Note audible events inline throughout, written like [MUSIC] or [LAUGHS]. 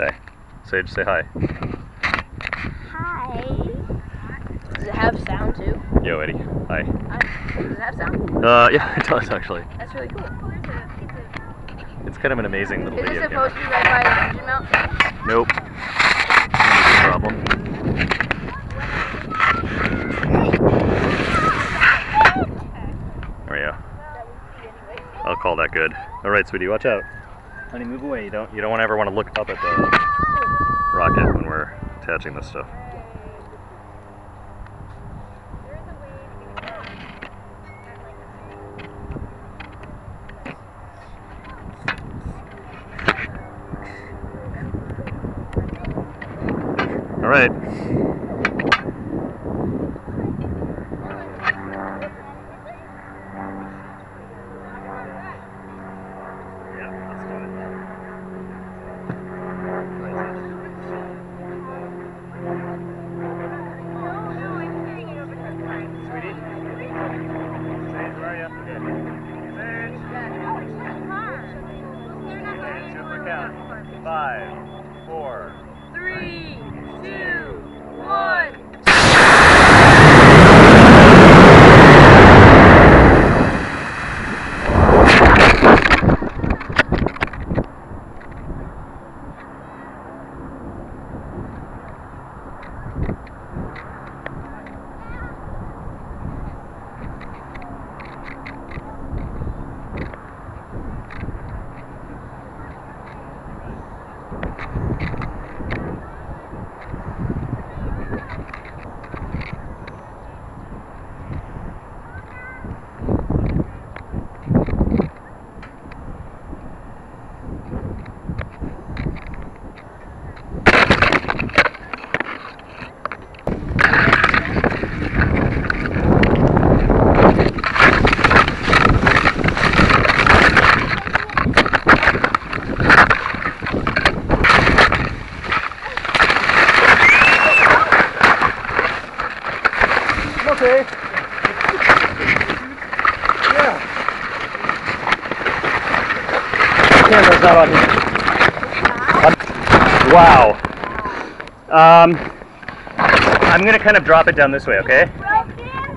Okay. Sage, say hi. Hi. Does it have sound too? Yo, Eddie. Hi. Hi. Does it have sound? Uh, yeah, it does actually. That's really cool. It's kind of an amazing little Is this video supposed to be right by the engine mount? Nope. No problem. There we go. I'll call that good. All right, sweetie, watch out. Honey, move away. You don't. You don't ever want to look up at the rocket when we're attaching this stuff. All right. Yeah, let's do it. Sweetie? Sage, where are you? Sage? Count. Five, four, Three, two, Okay. Yeah. Camera's not on here. Wow. Um, I'm gonna kind of drop it down this way, okay?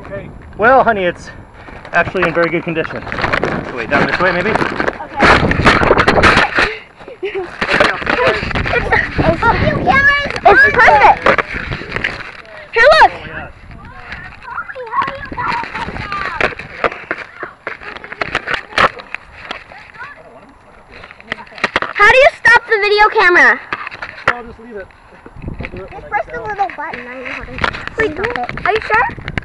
Okay. Well, honey, it's actually in very good condition. Wait, down this way, maybe? Okay. [LAUGHS] it's perfect. Here, look. How do you stop the video camera? I'll just leave it. Just press the little button. I know how to. Wait, are you sure?